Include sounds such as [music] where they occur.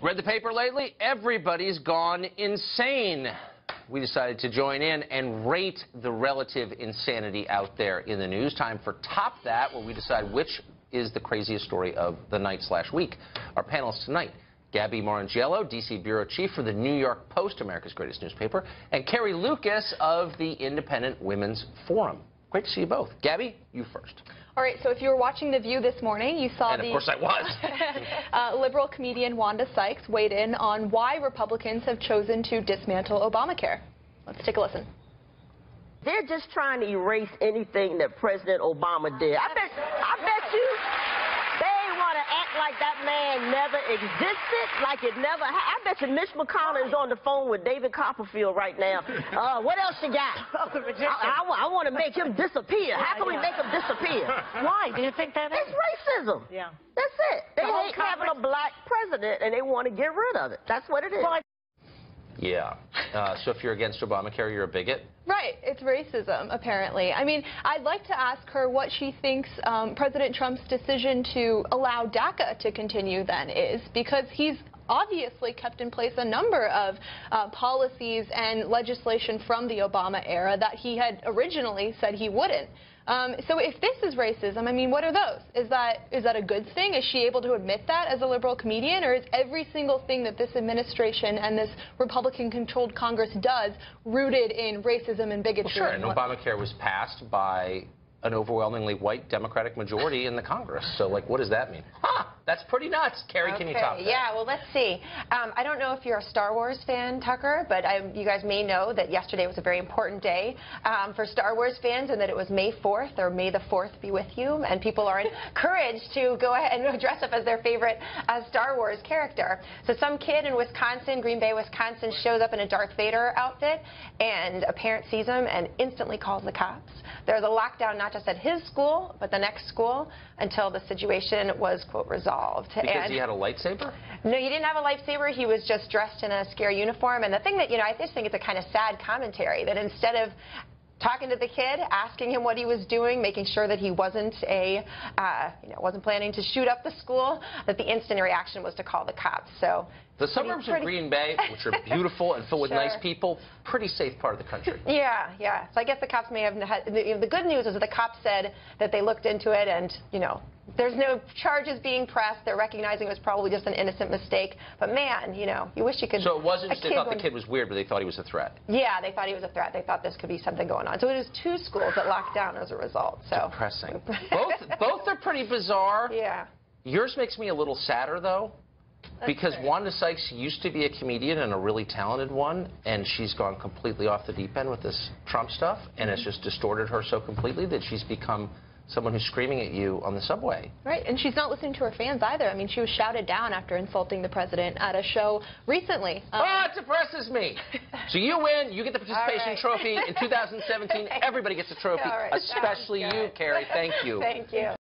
Read the paper lately? Everybody's gone insane. We decided to join in and rate the relative insanity out there in the news. Time for Top That, where we decide which is the craziest story of the night slash week. Our panelists tonight, Gabby Morrongiello, D.C. Bureau Chief for the New York Post, America's greatest newspaper, and Carrie Lukas of the Independent Women's Forum. Great to see you both. Gabby, you first. All right, so if you were watching The View this morning, you saw and the... of course I was. [laughs] [laughs] liberal comedian Wanda Sykes weighed in on why Republicans have chosen to dismantle Obamacare. Let's take a listen. They're just trying to erase anything that President Obama did. I bet, I bet you they want to act like that man never existed, like it never I bet you Mitch McConnell is on the phone with David Copperfield right now. [laughs] Uh, what else you got? [laughs] I, I, I want to make him disappear. How can we make him disappear? [laughs] Why? Do you think that is? It's racism. Yeah. That's it. They the hate having a black president, and they want to get rid of it. That's what it is. Well, yeah. Uh, so if you're against Obamacare, you're a bigot? Right. It's racism, apparently. I mean, I'd like to ask her what she thinks um, President Trump's decision to allow DACA to continue then is, because he's obviously kept in place a number of uh, policies and legislation from the Obama era that he had originally said he wouldn't. Um, so if this is racism, I mean, what are those? Is that is that a good thing? Is she able to admit that as a liberal comedian, or is every single thing that this administration and this Republican-controlled Congress does rooted in racism and bigotry? Well, sure, and Obamacare was passed by an overwhelmingly white Democratic majority in the Congress. So, like, what does that mean? That's pretty nuts. Carrie, okay. can you top that? Yeah, well, let's see. Um, I don't know if you're a Star Wars fan, Tucker, but I, you guys may know that yesterday was a very important day um, for Star Wars fans and that it was May 4th, or May the 4th be with you, and people are encouraged to go ahead and [laughs] dress up as their favorite uh, Star Wars character. So some kid in Wisconsin, Green Bay, Wisconsin, shows up in a Darth Vader outfit, and a parent sees him and instantly calls the cops. There's a lockdown not just at his school, but the next school until the situation was, quote, resolved. Because and he had a lightsaber? No, he didn't have a lightsaber. He was just dressed in a scare uniform. And the thing that, you know, I just think it's a kind of sad commentary that instead of talking to the kid, asking him what he was doing, making sure that he wasn't a, uh, you know, wasn't planning to shoot up the school, that the instant reaction was to call the cops. So the suburbs pretty, of Green Bay, which are [laughs] beautiful and filled with nice people, pretty safe part of the country. Yeah, yeah. So I guess the cops may have had, the, the good news is that the cops said that they looked into it and, you know, there's no charges being pressed. They're recognizing it was probably just an innocent mistake. But man, you know, you wish you could. So it wasn't just they thought the kid was weird, but they thought he was a threat. Yeah, they thought he was a threat. They thought this could be something going on. So it was two schools that locked down as a result. So depressing. [laughs] both both are pretty bizarre. Yeah. Yours makes me a little sadder though. Because. Wanda Sykes used to be a comedian and a really talented one, and she's gone completely off the deep end with this Trump stuff, and it's just distorted her so completely that she's become someone who's screaming at you on the subway. Right, and she's not listening to her fans either. I mean, she was shouted down after insulting the president at a show recently. Um, oh, it depresses me. [laughs] so you win, you get the participation right. trophy. In [laughs] 2017, everybody gets a trophy, right. especially you, Carrie. Thank [laughs] you. Thank you.